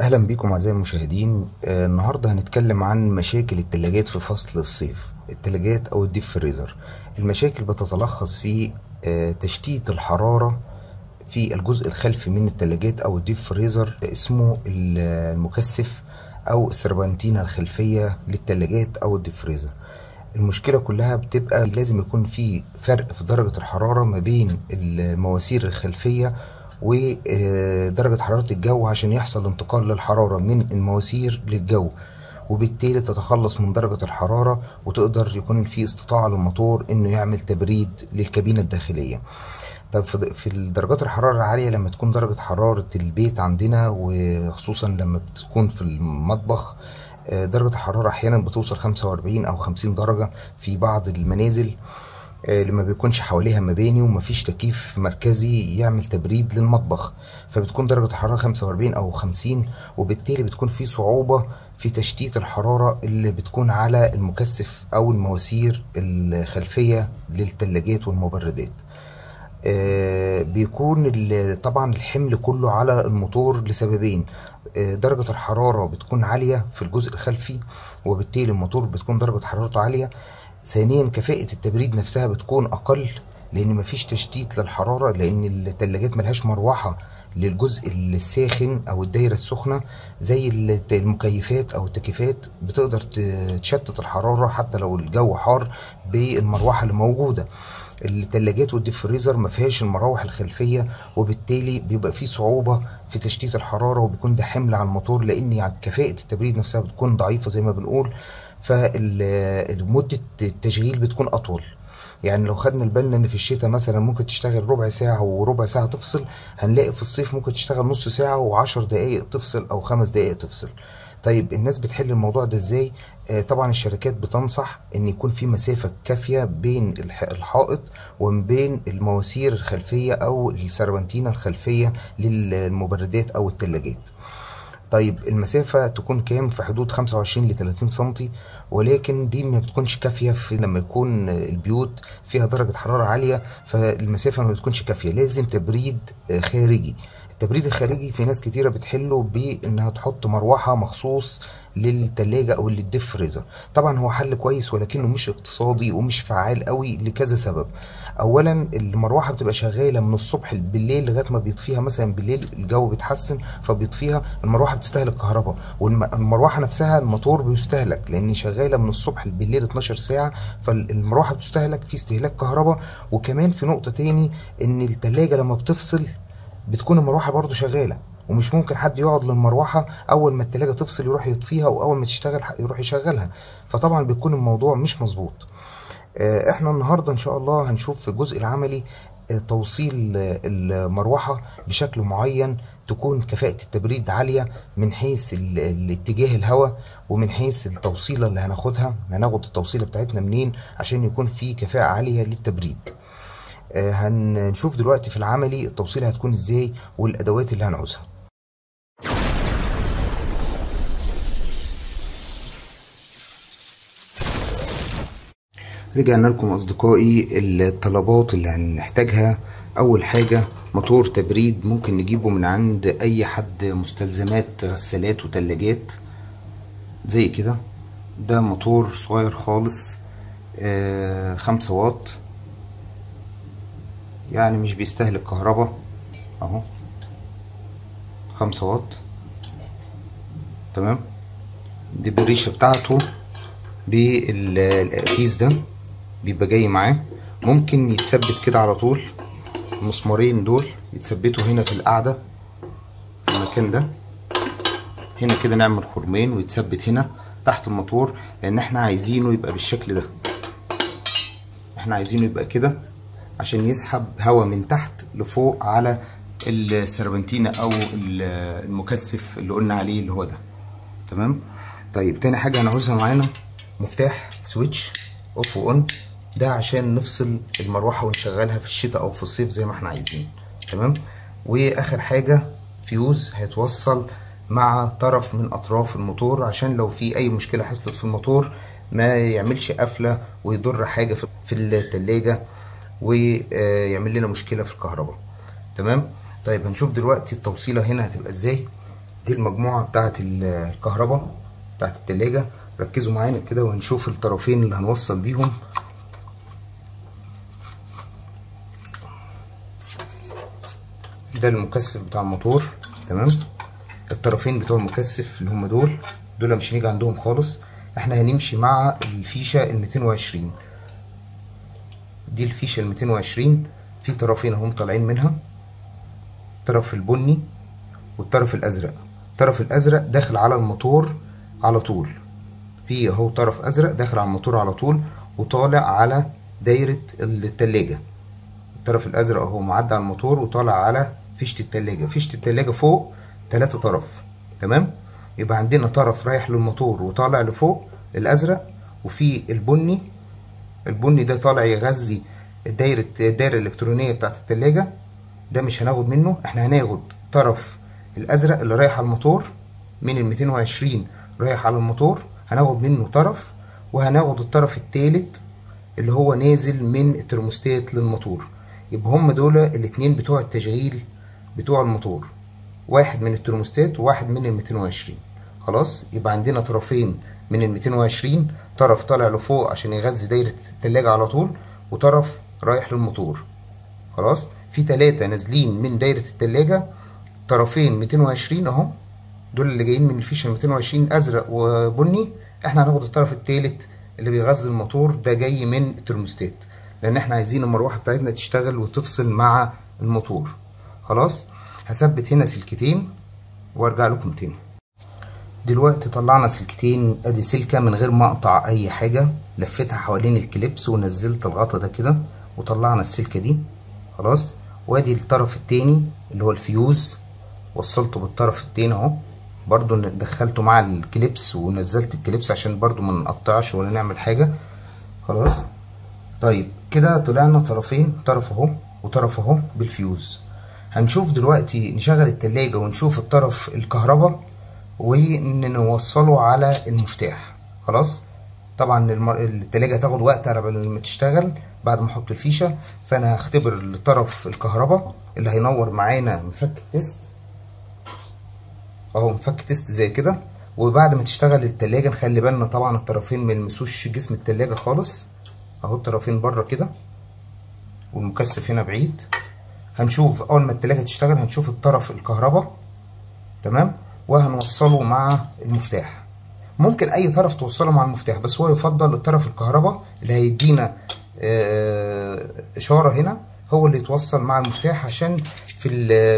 أهلا بيكم أعزائي المشاهدين. آه، النهارده هنتكلم عن مشاكل التلاجات في فصل الصيف التلاجات أو ال deep freezer. المشاكل بتتلخص في آه، تشتيت الحرارة في الجزء الخلفي من التلاجات أو ال deep freezer اسمه المكثف أو السربنتينة الخلفية للتلاجات أو ال deep freezer. المشكلة كلها بتبقى لازم يكون في فرق في درجة الحرارة ما بين المواسير الخلفية ودرجة حرارة الجو عشان يحصل انتقال للحرارة من المواسير للجو وبالتالي تتخلص من درجة الحرارة وتقدر يكون في استطاعة للموتور إنه يعمل تبريد للكابينة الداخلية. طب في درجات الحرارة العالية لما تكون درجة حرارة البيت عندنا وخصوصا لما بتكون في المطبخ درجة الحرارة أحيانا بتوصل 45 أو 50 درجة في بعض المنازل. اللي ما بيكونش حواليها مباني ومفيش تكييف مركزي يعمل تبريد للمطبخ. فبتكون درجة الحرارة 45 أو 50 وبالتالي بتكون في صعوبة في تشتيت الحرارة اللي بتكون على المكثف أو المواسير الخلفية للثلاجات والمبردات. بيكون طبعا الحمل كله على الموتور لسببين. درجة الحرارة بتكون عالية في الجزء الخلفي وبالتالي الموتور بتكون درجة حرارته عالية. ثانيا كفاءة التبريد نفسها بتكون أقل لأن مفيش تشتيت للحرارة لأن التلاجات ملهاش مروحة للجزء الساخن أو الدايرة السخنة زي المكيفات أو التكييفات بتقدر تشتت الحرارة حتى لو الجو حار بالمروحة اللي موجودة. التلاجات والديب فريزر ما فيهاش المراوح الخلفية وبالتالي بيبقى في صعوبة في تشتيت الحرارة وبيكون ده حمل على الموتور لأن كفاءة التبريد نفسها بتكون ضعيفة زي ما بنقول. فمده التشغيل بتكون أطول. يعني لو خدنا بالنا إن في الشتاء مثلا ممكن تشتغل ربع ساعة وربع ساعة تفصل هنلاقي في الصيف ممكن تشتغل نص ساعة وعشر دقائق تفصل أو خمس دقائق تفصل. طيب الناس بتحل الموضوع ده إزاي؟ آه طبعا الشركات بتنصح إن يكون في مسافة كافية بين الحائط وما بين المواسير الخلفية أو السربنتينة الخلفية للمبردات أو التلاجات. طيب المسافة تكون كام في حدود 25 ل 30 سنتي؟ ولكن دي ما بتكونش كافية في لما يكون البيوت فيها درجة حرارة عالية فالمسافة ما بتكونش كافية. لازم تبريد خارجي. التبريد الخارجي في ناس كتيرة بتحله بإنها تحط مروحة مخصوص للتلاجة أو للديب طبعا هو حل كويس ولكنه مش اقتصادي ومش فعال قوي لكذا سبب. اولا المروحة بتبقى شغالة من الصبح بالليل لغاية ما بيطفيها مثلا بالليل الجو بيتحسن فبيطفيها المروحة بتستهلك كهرباء. والمروحة نفسها الموتور بيستهلك لأن شغالة من الصبح بالليل 12 ساعة فالمروحة بتستهلك في استهلاك كهرباء. وكمان في نقطة تاني إن التلاجة لما بتفصل بتكون المروحة برضو شغالة. ومش ممكن حد يقعد للمروحة أول ما التلاجة تفصل يروح يطفيها وأول ما تشتغل يروح يشغلها. فطبعا بيكون الموضوع مش مظبوط. إحنا النهارده إن شاء الله هنشوف في الجزء العملي توصيل المروحة بشكل معين تكون كفاءة التبريد عالية من حيث الاتجاه الهواء ومن حيث التوصيلة اللي هناخدها. هناخد التوصيلة بتاعتنا منين؟ عشان يكون في كفاءة عالية للتبريد. هنشوف دلوقتي في العملي التوصيل هتكون إزاي والأدوات اللي هنعوزها. رجعنا لكم أصدقائي الطلبات اللي هنحتاجها. أول حاجة موتور تبريد ممكن نجيبه من عند أي حد مستلزمات غسالات وتلاجات. زي كده. ده موتور صغير خالص آه خمسة واط. يعني مش بيستهلك كهرباء. أهو. خمسة واط. تمام. دي بالريشة بتاعته بالكيس ده. بيبقى جاي معاه. ممكن يتثبت كده على طول. المسمارين دول يتثبتوا هنا في القاعدة في المكان ده. هنا كده نعمل خرمين ويتثبت هنا تحت الموتور لأن إحنا عايزينه يبقى بالشكل ده. إحنا عايزينه يبقى كده عشان يسحب هواء من تحت لفوق على السربنتينة أو المكثف اللي قلنا عليه اللي هو ده. تمام؟ طيب تاني حاجة هنعوزها معانا مفتاح switch. off و on ده عشان نفصل المروحة ونشغلها في الشتاء أو في الصيف زي ما إحنا عايزين. تمام؟ وآخر حاجة فيوز هيتوصل مع طرف من أطراف الموتور. عشان لو في أي مشكلة حصلت في الموتور ما يعملش قفلة ويضر حاجة في التلاجة ويعمل لنا مشكلة في الكهرباء. تمام؟ طيب هنشوف دلوقتي التوصيلة هنا هتبقى إزاي. دي المجموعة بتاعة الكهرباء بتاعة التلاجة. ركزوا معانا كده وهنشوف الطرفين اللي هنوصل بيهم. ده المكثف بتاع الموتور تمام؟ الطرفين بتوع المكثف اللي هم دول دول مش هنيجي عندهم خالص. إحنا هنمشي مع الفيشة ال 220 دي الفيشة ال 220 في طرفين اهم طالعين منها. الطرف البني والطرف الأزرق. الطرف الأزرق داخل على الموتور على طول. في اهو طرف أزرق داخل على الموتور على طول وطالع على دايرة التلاجة. الطرف الأزرق اهو معدي على الموتور وطالع على فيشة التلاجة. فيشة التلاجة فوق تلاتة طرف. تمام؟ يبقى عندنا طرف رايح للموتور وطالع لفوق الأزرق وفي البني. البني ده طالع يغذي دايرة الدايرة الإلكترونية بتاعت التلاجة. ده مش هناخد منه إحنا هناخد طرف الأزرق اللي رايح على الموتور من ال 220 رايح على الموتور. هناخد منه طرف وهناخد الطرف التالت اللي هو نازل من الترموستات للموتور. يبقى هم دول الاتنين بتوع التشغيل بتوع الموتور. واحد من الترموستات وواحد من ال 220 خلاص؟ يبقى عندنا طرفين من ال 220 طرف طالع لفوق عشان يغذي دايرة التلاجة على طول وطرف رايح للموتور. خلاص؟ في تلاتة نازلين من دايرة التلاجة. طرفين 220 أهو. دول اللي جايين من الفيشة 220 أزرق وبني إحنا هناخد الطرف التالت اللي بيغذي الموتور ده جاي من الترموستات. لأن إحنا عايزين المروحة بتاعتنا تشتغل وتفصل مع الموتور. خلاص؟ هثبت هنا سلكتين وأرجع لكم تاني. دلوقتي طلعنا سلكتين أدي سلكة من غير ما أقطع أي حاجة. لفتها حوالين ال clips ونزلت الغطا ده كده وطلعنا السلكة دي. خلاص؟ وأدي الطرف التاني اللي هو الفيوز. وصلته بالطرف التاني أهو. برضو دخلته مع ال clips ونزلت ال clips عشان برضو ما نقطعش ولا نعمل حاجة. خلاص. طيب كده طلعنا طرفين طرف اهو وطرف اهو بالفيوز. هنشوف دلوقتي نشغل التلاجة ونشوف الطرف الكهرباء ونوصله على المفتاح. خلاص؟ طبعا. التلاجة هتاخد وقت على ما تشتغل بعد ما أحط الفيشة فانا هختبر الطرف الكهرباء اللي هينور معانا. مفك test اهو مفك test زي كده. وبعد ما تشتغل التلاجة نخلي بالنا طبعا الطرفين ما يلمسوش جسم التلاجة خالص. اهو الطرفين بره كده والمكثف هنا بعيد. هنشوف أول ما التلاجة تشتغل هنشوف الطرف الكهرباء. تمام؟ وهنوصله مع المفتاح. ممكن أي طرف توصله مع المفتاح بس هو يفضل الطرف الكهرباء اللي هيدينا إشارة هنا هو اللي يتوصل مع المفتاح عشان في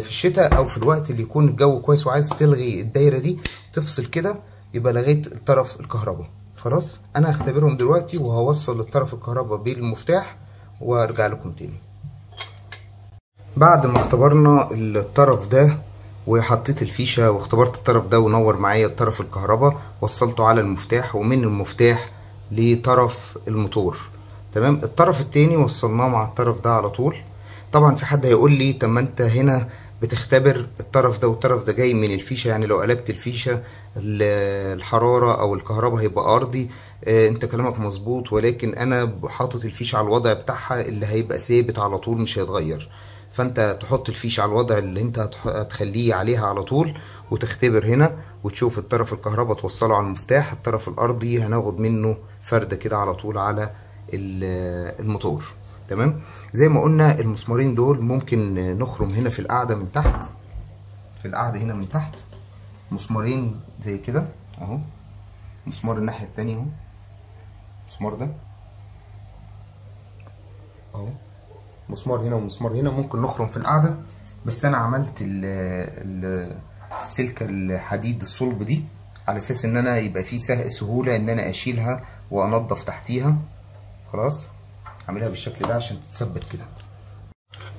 في الشتاء أو في الوقت اللي يكون الجو كويس وعايز تلغي الدايرة دي تفصل كده يبقى لغيت الطرف الكهرباء. خلاص؟ أنا هختبرهم دلوقتي وهوصل الطرف الكهرباء بالمفتاح وأرجع لكم تاني. بعد ما اختبرنا الطرف ده وحطيت الفيشة واختبرت الطرف ده ونور معايا الطرف الكهرباء وصلته على المفتاح ومن المفتاح لطرف الموتور. تمام؟ الطرف التاني وصلناه مع الطرف ده على طول. طبعا في حد هيقول لي طب ما أنت هنا بتختبر الطرف ده والطرف ده جاي من الفيشة يعني لو قلبت الفيشة الحرارة أو الكهرباء هيبقى أرضي. آه أنت كلامك مظبوط ولكن أنا حاطط الفيشة على الوضع بتاعها اللي هيبقى ثابت على طول مش هيتغير. فأنت تحط الفيش على الوضع اللي أنت هتخليه عليها على طول وتختبر هنا وتشوف الطرف الكهرباء توصله على المفتاح الطرف الأرضي هناخد منه فردة كده على طول على الموتور. تمام؟ زي ما قلنا المسمارين دول ممكن نخرم هنا في القاعدة من تحت في القاعدة هنا من تحت. مسمارين زي كده أهو. مسمار الناحية التانية أهو. المسمار ده أهو. مسمار هنا ومسمار هنا ممكن نخرم في القاعدة بس أنا عملت ال ال السلكة الحديد الصلب دي على أساس إن أنا يبقى فيه سهولة إن أنا أشيلها وأنضف تحتيها. خلاص؟ اعملها بالشكل ده عشان تتثبت كده.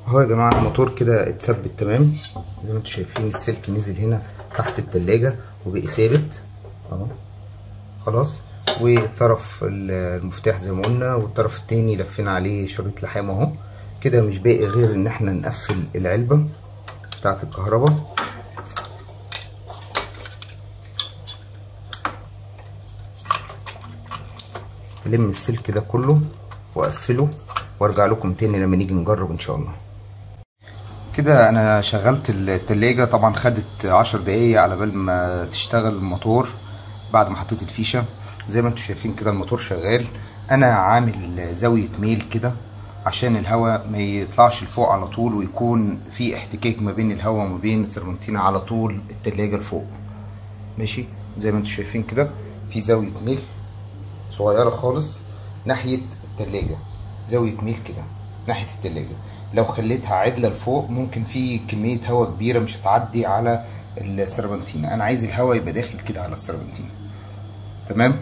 اهو يا جماعة الموتور كده اتثبت تمام. زي ما أنتم شايفين السلك نزل هنا تحت التلاجة وبقي ثابت. اهو. خلاص. والطرف المفتاح زي ما قلنا والطرف التاني لفينا عليه شريط لحام اهو. كده مش باقي غير ان إحنا نقفل العلبة بتاعت الكهرباء. الم السلك ده كله. وأقفله وأرجع لكم تاني لما نيجي نجرب إن شاء الله. كده أنا شغلت التلاجة. طبعا خدت عشر دقايق على بال ما تشتغل الموتور بعد ما حطيت الفيشة. زي ما أنتم شايفين كده الموتور شغال. أنا عامل زاوية ميل كده عشان الهواء ما يطلعش لفوق على طول ويكون في احتكاك ما بين الهواء وما بين السربنتينة على طول التلاجة لفوق. ماشي؟ زي ما أنتم شايفين كده في زاوية ميل صغيرة خالص ناحية التلاجة زاوية ميل كده ناحية التلاجة. لو خليتها عدلة لفوق ممكن في كمية هواء كبيرة مش هتعدي على السربنتينة أنا عايز الهواء يبقى داخل كده على السربنتينة تمام؟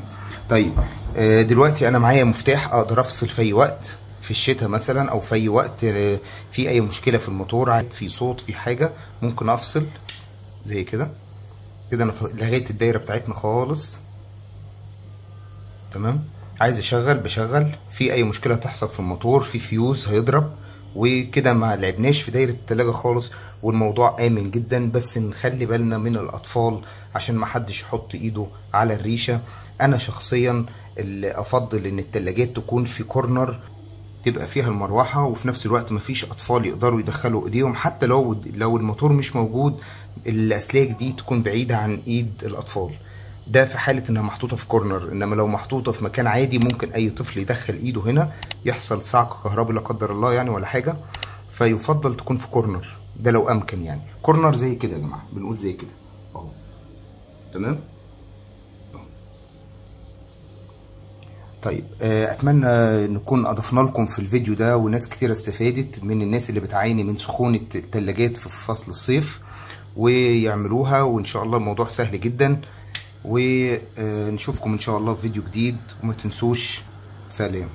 طيب آه، دلوقتي أنا معايا مفتاح أقدر أفصل في أي وقت في الشتاء مثلا أو في أي وقت آه، في أي مشكلة في الموتور في صوت في حاجة ممكن أفصل زي كده. كده أنا لغيت الدايرة بتاعتنا خالص. تمام؟ عايز اشغل بشغل. في أي مشكلة تحصل في الموتور في فيوز هيضرب. وكده ما لعبناش في دايرة التلاجة خالص والموضوع آمن جدا. بس نخلي بالنا من الأطفال عشان ما حدش يحط إيده على الريشة. أنا شخصيا اللي أفضل إن التلاجات تكون في corner تبقى فيها المروحة. وفي نفس الوقت مفيش أطفال يقدروا يدخلوا إيديهم. حتى لو لو الموتور مش موجود الأسلاك دي تكون بعيدة عن إيد الأطفال. ده في حالة إنها محطوطة في corner إنما لو محطوطة في مكان عادي ممكن أي طفل يدخل إيده هنا يحصل صعق كهربي لا قدر الله يعني ولا حاجة فيفضل تكون في corner ده لو أمكن يعني. corner زي كده يا جماعة. بنقول زي كده. أهو. تمام. طيب آه، أتمنى نكون أضفنا لكم في الفيديو ده وناس كتير استفادت من الناس اللي بتعاني من سخونة التلاجات في فصل الصيف ويعملوها وإن شاء الله الموضوع سهل جدا. ونشوفكم إن شاء الله في فيديو جديد وما تنسوش سلام.